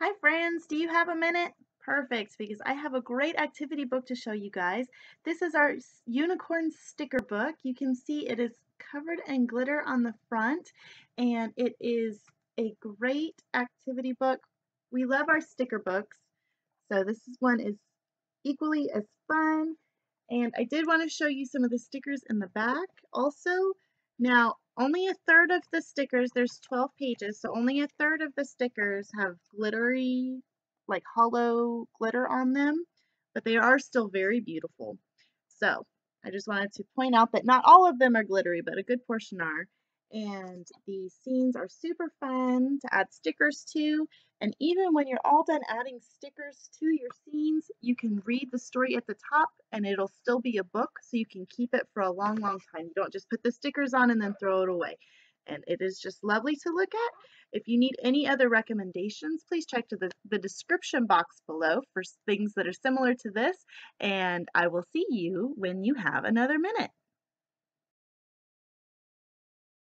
Hi friends, do you have a minute? Perfect, because I have a great activity book to show you guys. This is our unicorn sticker book. You can see it is covered in glitter on the front and it is a great activity book. We love our sticker books. So this one is equally as fun. And I did want to show you some of the stickers in the back also. Now, only a third of the stickers, there's 12 pages, so only a third of the stickers have glittery, like hollow glitter on them, but they are still very beautiful. So I just wanted to point out that not all of them are glittery, but a good portion are. And the scenes are super fun to add stickers to. And even when you're all done adding stickers to your scenes, you can read the story at the top and it'll still be a book so you can keep it for a long, long time. You don't just put the stickers on and then throw it away. And it is just lovely to look at. If you need any other recommendations, please check to the, the description box below for things that are similar to this. And I will see you when you have another minute.